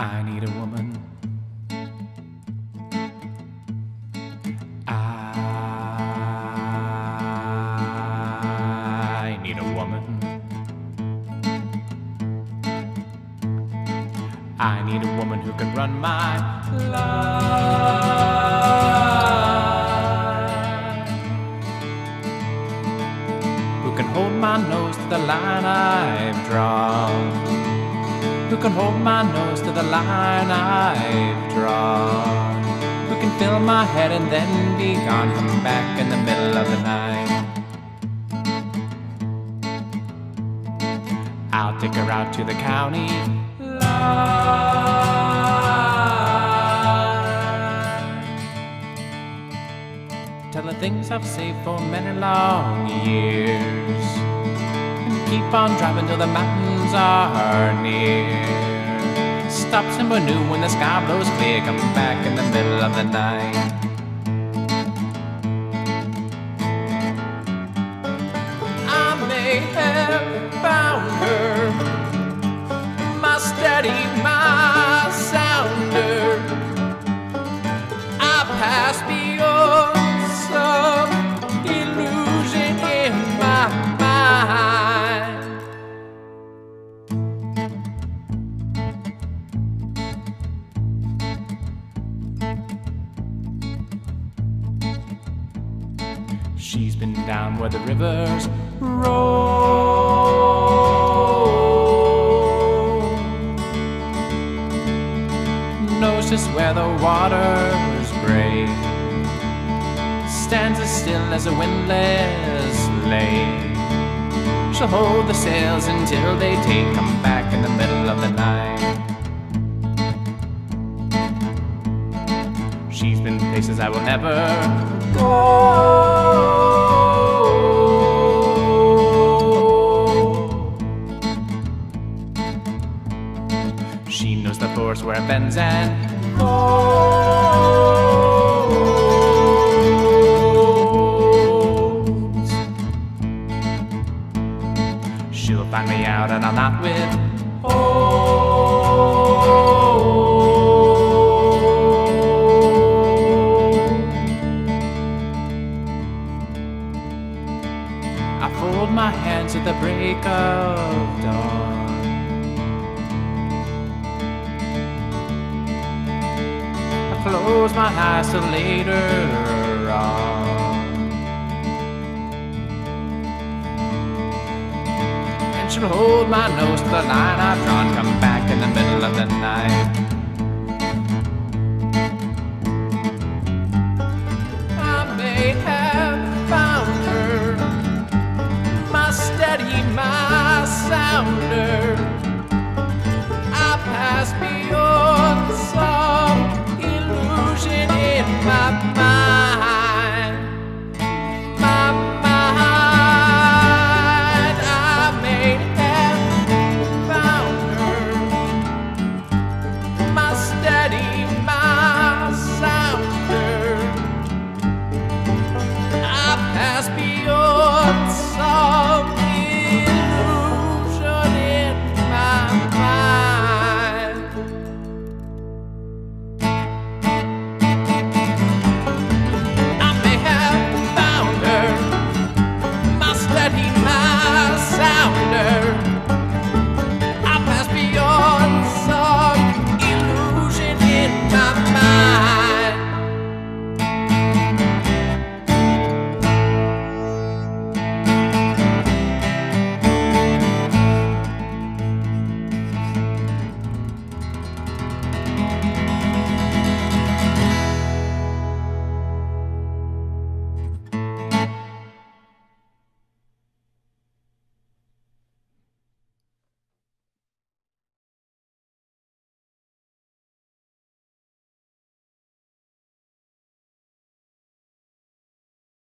I need a woman. I need a woman. I need a woman who can run my life. Who can hold my nose to the line I've drawn. Who can fill my head and then be gone, come back in the middle of the night. I'll take her out to the county line. Tell her things I've saved for many long years. And keep on driving till the are near. Stops in Banu when the sky blows clear. Come back in the middle of the night. She's been down where the rivers roll. Knows just where the waters break. Stands as still as a windless lake. She'll hold the sails until they take come back in the middle of the night. She's been places I will never She knows the force where it bends and folds. She'll find me out and I'll not withhold. I fold my hands at the break of close my eyes till later on. And she'll hold my nose to the line I've drawn. Come back in the middle of the night. up.